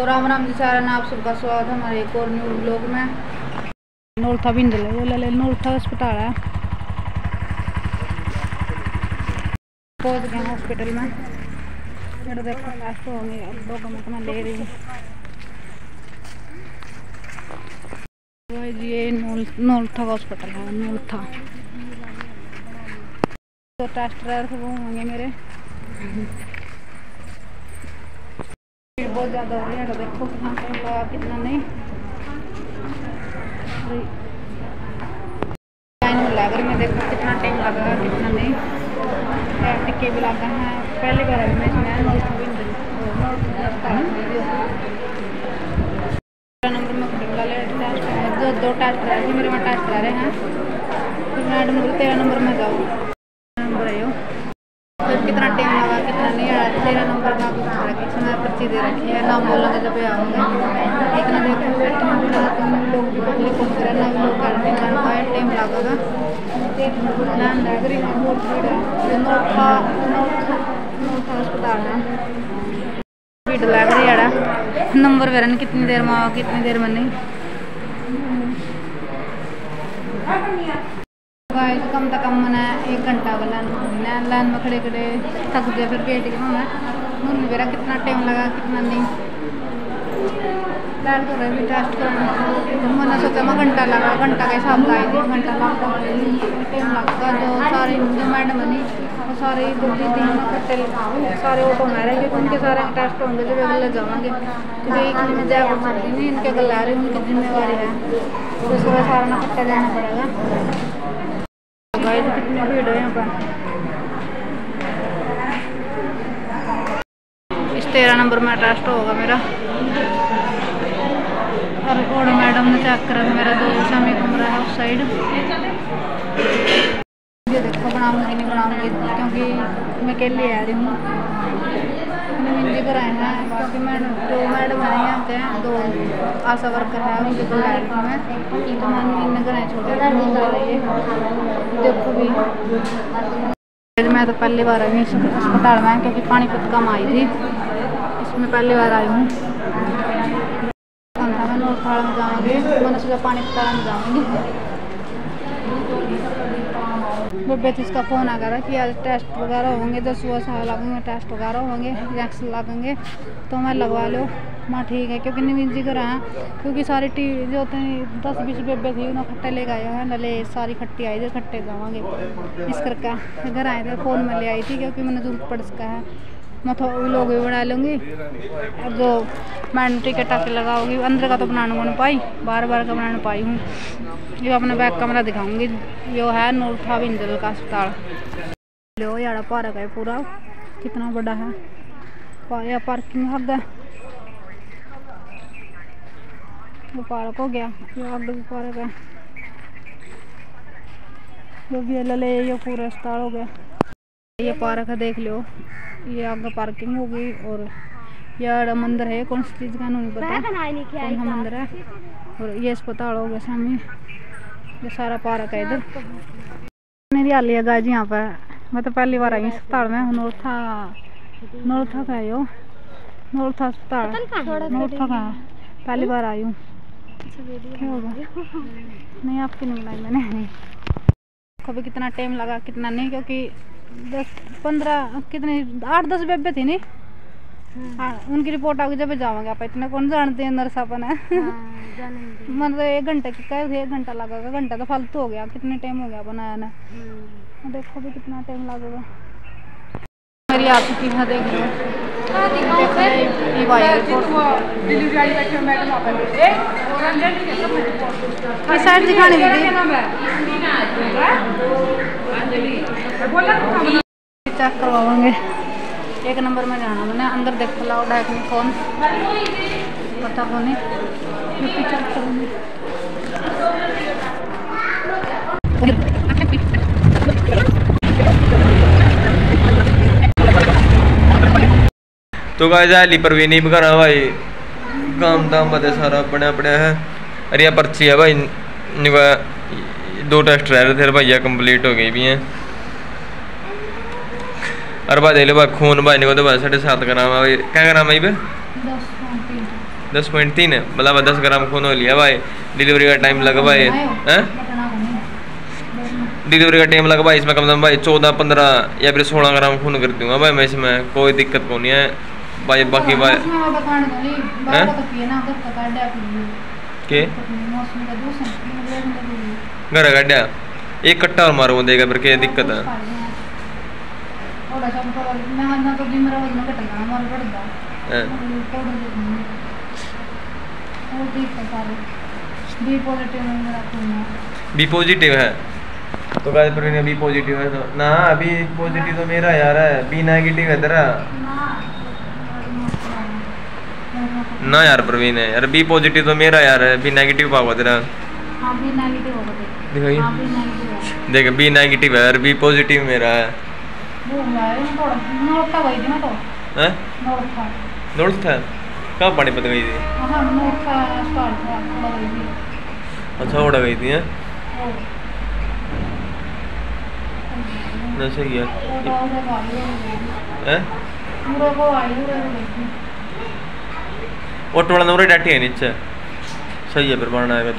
तो राम राम जी सारा आप सबका स्वागत है हमारे एक और न्यू ब्लॉग में। नोलथा बिंदल है ले ले नोलथा अस्पताल है। पहुँच गए हॉस्पिटल में। मेरा देखो लास्ट हो गए अब डॉक्यूमेंट मैं ले रही हूँ। ये नोल नोलथा हॉस्पिटल है नोलथा तो टेस्ट होंगे मेरे। बहुत ज़्यादा हो रही है तो देखो कितना टाइम लगा, कितना नहीं। लाइन में लग रही है देखो कितना टाइम लगा, कितना नहीं। भी लगा है। पहली बार अभी मैं नंबर में खुला ले दो दो टेस्ट रहे थे, मेरे में टेस्ट रह रहे हैं। फिर मैडम बोले तेरह नंबर में जाओ नंबर है कितना टाइम लगा, कितना नहीं तेरह नंबर का कुछ रखी इसमें पर्ची दे रखी है नाम बोलेंगे जब आओगे इतना देखो बैठने भी लगा तुम लोग भी पहले कौन कर ना भी लोग करते हैं फाइव टाइम लगेगा नाम लग रही है बहुत भीड़ है नोखा नोखा नोखा अस्पताल है भीड़ लग रही है नंबर वेरन कितनी देर में आओ कितनी देर में नहीं गाइस कम से कम मैंने एक घंटा का लाइन लाइन लाइन में खड़े खड़े थक गए फिर वेट मैं मुझे मेरा कितना टाइम लगा कितना नहीं लाइन कर रहे टेस्ट कराना मैंने सोचा मैं घंटा लगा घंटा के हिसाब से आई घंटा लगा टाइम लगा जो सारे जो मैडम बनी वो सारे दो तीन इकट्ठे सारे ऑटो में रहे क्योंकि उनके सारे टेस्ट होंगे जब अगले जाएँगे क्योंकि एक दिन में जा कर सकती नहीं इनके गल आ रही उनकी जिम्मेवारी है तो सुबह सारा ना इकट्ठा जाना पड़ेगा गाइस कितनी भीड़ है यहाँ पर इस तेरह नंबर में टेस्ट होगा मेरा और और मैडम ने चेक करा मेरा दो समय कमरा है उस साइड ये देखो बनाऊँगी नहीं बनाऊँगी क्योंकि मैं अकेले आ रही हूँ जी कराए हैं। क्योंकि मैडम दो मैडम है यहाँ पे दो आशा वर्कर है उनके को ला रही मैं। तो मैंने इन कराए छोटे देखो भी। मैं तो पहली बार आई हूँ अस्पताल में, क्योंकि पानीपत कम आई थी। इसमें पहली बार आई हूँ। मैं नोटफाड़ में जाऊँगी। मैंने सोचा पानीपत में जाऊँगी। बेबे उसका फ़ोन आ गया कि आज टेस्ट वगैरह होंगे तो सुबह से लगेंगे टेस्ट वगैरह होंगे इंजेक्शन लगेंगे तो मैं लगवा लो। माँ ठीक है, क्योंकि नवीन जी घर क्योंकि सारी टी जो हैं दस बीस बेबे थी, उन्होंने खट्टे लेके आए हैं, नले सारी खट्टी आई थी खट्टे जावे इस करके घर आए थे, फ़ोन में ले आई थी, क्योंकि मैंने ज़रूरत पड़ सका है। मैं तो लोग भी बना लूँगी। अब जो मैंने टिकट आके लगाऊँगी। अंदर का तो बनाने को पाई बार बार का बनाने पाई हूँ। ये अपना बैक कमरा दिखाऊँगी। यो है नोरथा बिंदल का अस्पताल। लो यार पार्क है पूरा। कितना बड़ा है। या पार्किंग हद है। वो पार्क हो गया। ये आगे भी पार्क है। जो भी ले ये पूरा अस्पताल हो गया ये पार्क है देख लो ये आगे पार्किंग होगी और यार मंदिर है कौन सी चीज़ का नहीं पता। कौन सा मंदिर है? और ये अस्पताल हो गया सामने। ये सारा पार्क है इधर। मेरी हाली है गाय यहाँ पर मैं तो पहली बार आई अस्पताल में। नोरथा नोरथा का है नोरथा अस्पताल। नोरथा का पहली बार आई हूँ। नहीं आपकी नहीं लाई मैंने। कभी कितना टाइम लगा कितना नहीं क्योंकि दस पंद्रह कितने आठ दस बेबे थी नहीं? हाँ। उनकी रिपोर्ट आगे जब जाओगे आप इतना कौन जानते हैं नर्स अपन है? हाँ, मतलब एक घंटे की कह एक घंटा लगेगा घंटा तो फालतू हो गया कितने टाइम हो गया बनाया ना? हम्म। देखो भी कितना टाइम लगेगा। मेरी आ चुकी है देख लो। किस साइड दिखानी दीदी। चेक एक नंबर में जाना मैंने अंदर देख लाओ डायक में कौन पता कौन है तो गाइस हाली प्रवीणी बघाना भाई। काम दाम बदे सारा बनया पड़ा है। अरे पर्ची है भाई। दो टेस्ट रह रहे थे भैया कंप्लीट हो गई भी हैं। और भाई देख लो भाई खून भाई निको तो भाई साढ़े सात ग्राम है क्या ग्राम है भाई दस पॉइंट तीन है। मतलब दस ग्राम खून हो लिया भाई। डिलीवरी का टाइम लगा भाई। हैं? डिलीवरी का टाइम लगा भाई इसमें कम से कम भाई चौदह पंद्रह या फिर सोलह ग्राम खून कर दूँगा भाई मैं इसमें। कोई दिक्कत को नहीं है। भाई बाकी भाई हैं? के घर काटा एक कट्टा और मारो देगा फिर क्या दिक्कत हैं? बी पॉजिटिव है तो गाइस पर बी पॉजिटिव है तो ना बी पॉजिटिव तो मेरा यार है बी नेगेटिव है तेरा ना यार प्रवीण है यार बी पॉजिटिव तो मेरा यार है बी नेगेटिव पावा तेरा दिखाइए देख बी नेगेटिव है यार बी पॉजिटिव मेरा है हैं नोट कहाँ पानी पत गई थी अच्छा उड़ा गई थी ऑटो वाला नंबर डाटी है नीचे सही है फिर बनना है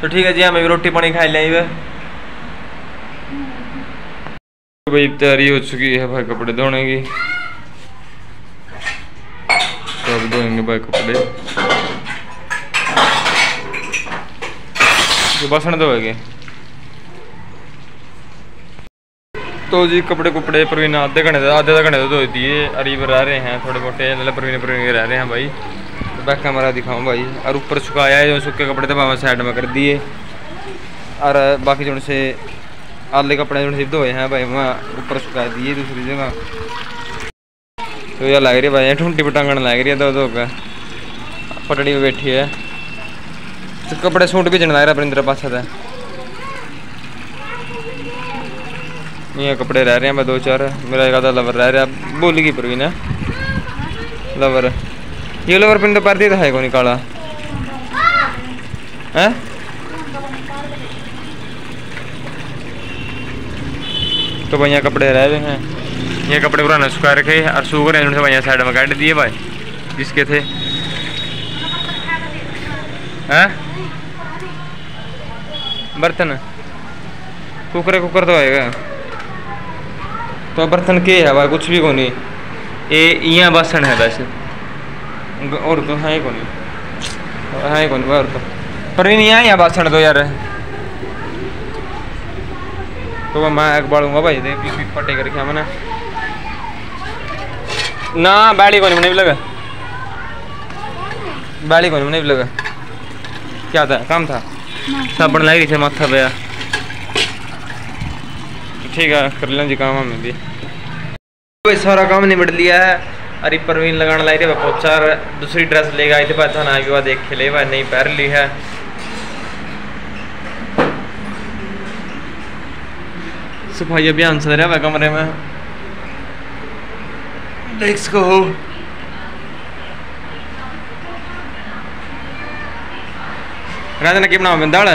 तो ठीक है जी हमें भी रोटी पानी खा लिया भाई, तैयारी हो चुकी है भाई कपड़े धोने की। तो धोएँगे भाई कपड़े? बसन धोएँगे। तो जी, कपड़े कुपड़े प्रवीण आधे घंटे आधे आधे घंटे तो दिए। अरीब रह रहे हैं थोड़े मोटे मतलब प्रवीण प्रवीण रह रहे हैं भाई। तो बैक कैमरा दिखाऊँ भाई। और ऊपर सुखाया है, जो सूखे कपड़े तो भाव साइड में कर दिए। और बाकी जो से आले कपड़े जो सिर्फ़ धोए हैं भाई वहाँ ऊपर सुखा दिए दूसरी जगह। तो यह लग रही है भाई ठुंटी पर लग रही है दो का। पटड़ी में बैठी है। तो कपड़े सूट भी लग रहा परिंदर पास कपड़े रह रहे हैं दो चार। मेरा एक आधा लवर रह रहा बोलेगी पर भी ना। लवर ये लवर पिंड पर दिया है को निकाला है? तो भैया कपड़े रह रहे हैं। ये कपड़े पुराने सुखा रखे और सूख रहे हैं उनसे भैया साइड में काट दिए भाई, जिसके थे। हैं? बर्तन? कुकर कुकर तो आएगा तो बर्तन के है भाई, कुछ भी को नहीं। ये इया बासन है वैसे। और तो है को नहीं। है ही को नहीं, और तो। पर नहीं है यहाँ बासन तो यार तो मैं एक बाड़ूँगा भाई, देख पी पटे कर क्या मैंने। ना बैली को नहीं नहीं लगा। बैली को नहीं लगा। क्या था, काम था? साबुन लाई रही थी माथा पे ठीक है, कर लें जी काम हमें भी। भाई सारा काम निबट लिया है। अरे परवीन लगाने लाई थे पोचा दूसरी ड्रेस लेगा आई थे, पाता ना के बाद देख ले भाई, नहीं पहन ली है। सफ़ाई अभियान चल रहा है कमरे में। लेट्स गो राजन की बनाओ मैं दाल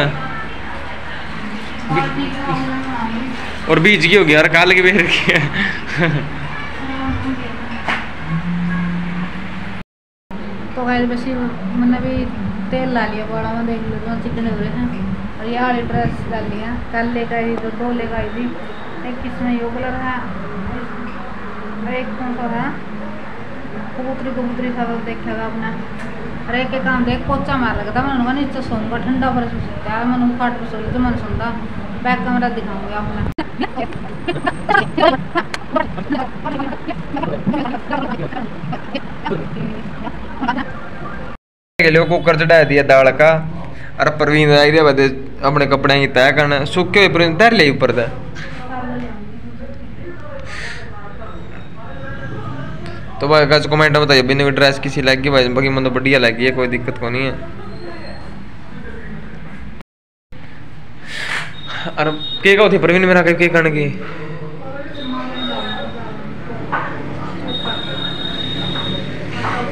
और बीज की हो गया यार काल की बेर की है। तो गाइस बस ये मैंने भी तेल ला लिया बड़ा में देख लो तो चिकन हो रहे हैं। और ये वाली ड्रेस डाल लिया कल लेकर आई तो दो लेकर आई थी एक किसमें यो कलर है। और एक कौन सा है? कबूतरी कबूतरी सा तो देखेगा अपना अरे एक काम देख पोचा मार लगता मैंने कहा, नीचे सोऊँगा ठंडा पर सो सकता है। मैंने खाट पर सोई तो मैंने सुनता बैक कैमरा दिखाऊँगा अपना लो कुकर चढ़ा दिया दाल का। और प्रवीण आई रहा अपने कपड़े की तय करना। सूखे हुए प्रवीण धर ले ऊपर दा तो भाई गाइस कमेंट में बताइए बिना ड्रेस किसी लगी? भाई, बाकी मतलब बढ़िया लगी है, कोई दिक्कत को नहीं है? और के का थी? प्रवीण मेरा के करने की?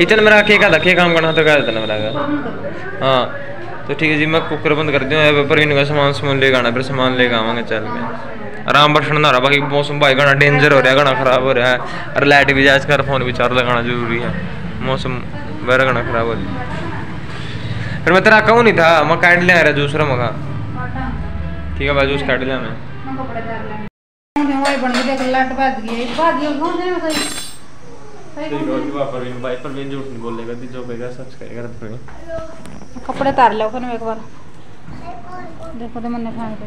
इतने मेरा के का था? के काम करना तो क्या था मेरा का हाँ। तो ठीक है जी मैं कुकर बंद कर दूँ प्रवीण का सामान सामान लेकर आना फिर सामान लेकर आवांगे चल के आराम बर्षण ना रहा बाकी मौसम भाई घना डेंजर हो रहा है खराब हो रहा है और लाइट भी जाए कर फ़ोन भी चार्ज लगाना ज़रूरी है मौसम वगैरह घना खराब हो जाए फिर मैं तेरा कहूँ नहीं था मैं काट लिया रहा दूसरा मगा ठीक है भाई जूस काट लिया मैं कपड़े तैर लो फिर एक बार देखो तो मैंने खाने को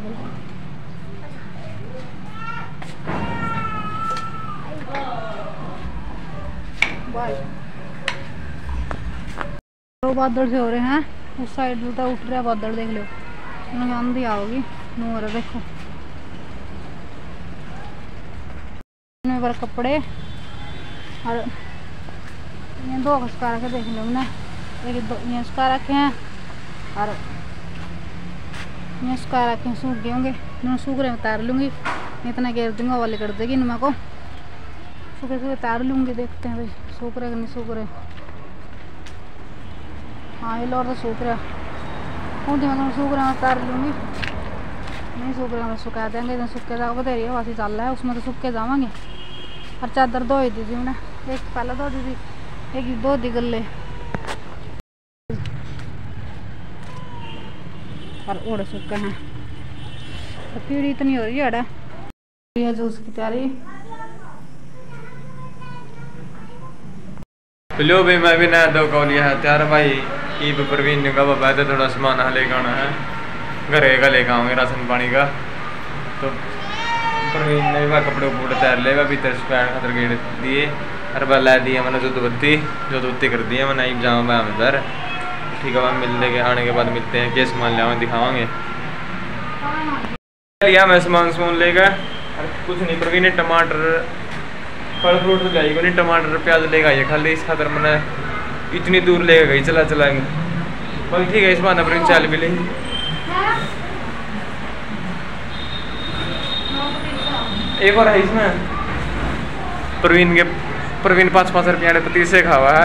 बाय दो बादल से हो रहे हैं। उस साइड तो उठ रहा बादल देख लो। उन्हें आंधी आओगी। नू हो रहा देखो बार कपड़े। और ये दो खसका रखे देख लो मैंने एक दो, ये उसका रखे हैं और ये उसका रखे हैं सूख गए होंगे। मैं सूख रहे हैं उतार लूँगी इतना घेर दूँगा वाले कर देगी इनमें को। सूखे सूखे उतार लूँगी, देखते हैं भाई, सूख रहे कि नहीं सूख रहे। हाँ ये लोर तो सूख रहा। हूँ मैं तो सूख रहा उतार लूँगी। नहीं सूख रहे, मैं सुखा देंगे सूखे जाओ बतेरी है वासी चल रहा है, उसमें तो सूख के और चादर धो ही दी थी मैंने एक पहले धो दी थी एक दो दी गले और उड़ चुके हैं। तो कीड़ी इतनी हो रही है, अड़ा। जूस की तैयारी लो भाई मैं भी नया दो कौलिया है। त्यार भाई ईब प्रवीण का बाबा तो थोड़ा सामान लेकर आना है। घरे का लेकर आऊँगे, राशन पानी का। तो प्रवीण ने भी कपड़े उपड़े तैर ले भीतर स्पैन खतर गेड़ दिए। और बस ला दिया मैंने जो बत्ती जो बत्ती कर दिया मैंने ईब जाऊँ मैं अंदर। ठीक है मैं मिलने के, आने के बाद मिलते हैं क्या सामान लिया दिखावांगे। लिया मैं सामान सामान लेकर। कुछ नहीं प्रवीण ने टमाटर, फल फ्रूट तो लाई नहीं, टमाटर, प्याज लेकर आई खाली, इस खातर मैंने इतनी दूर लेकर गई, चला चला। बाकी ठीक है, इस बहाने प्रवीण चाल भी लेंगे एक और है इसमें। प्रवीण के प्रवीण पाँच पाँच रुपया ने पतीस से खावा है।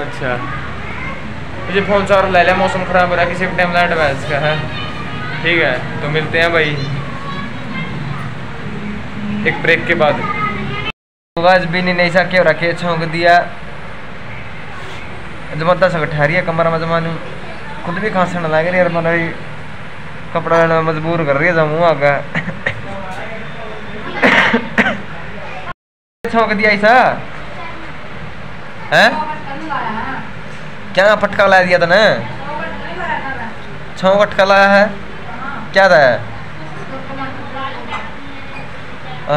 अच्छा। मुझे फ़ोन चार ले लिया मौसम खराब हो रहा है, किसी भी टाइम लाइट एडवांस का है। ठीक है तो मिलते हैं भाई। एक ब्रेक के बाद। आज भी नहीं नहीं सा क्यों रखे छोंक दिया। जमाता ठहरी है, कमरा में जमानू। खुद भी खांसने लग है मन भी कपड़ा लेना मजबूर कर रही है जमू आगा। छोंक दिया ऐसा है? क्या फटका ला दिया तने? छो फटका लाया है? क्या था?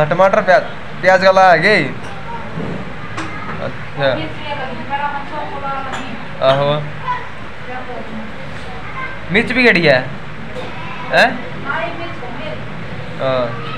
टमाटर प्याज प्याज का लाया गे अच्छा। आहो। मिर्च भी गड़ी है? हैं अच्छा